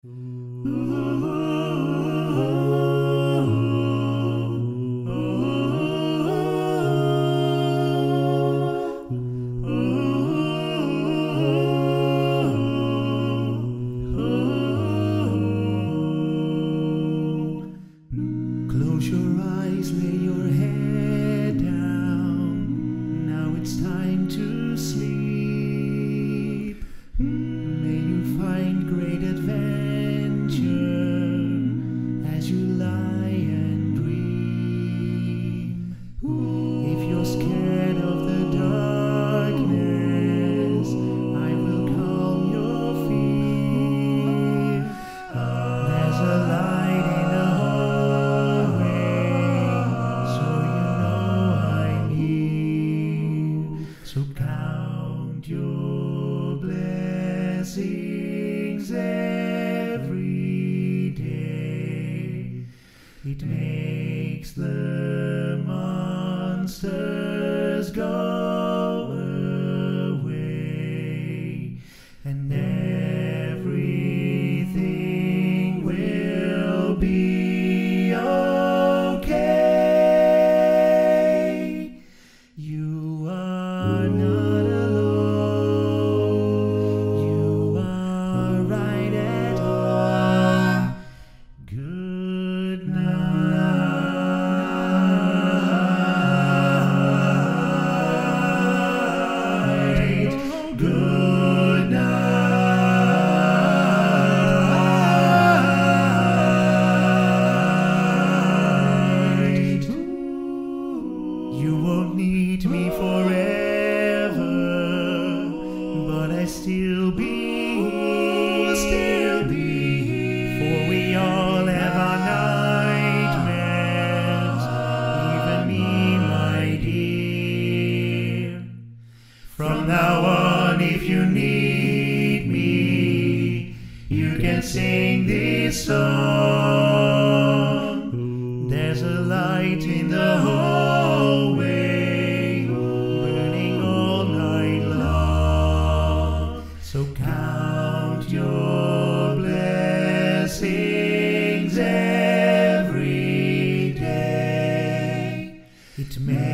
Close your eyes, lay your head down. Now it's time to sleep. May you find great adventure the monsters go away, and everything will be okay. You are not now on, if you need me, you can sing this song. There's a light in the hallway, burning all night long. So count your blessings every day. It may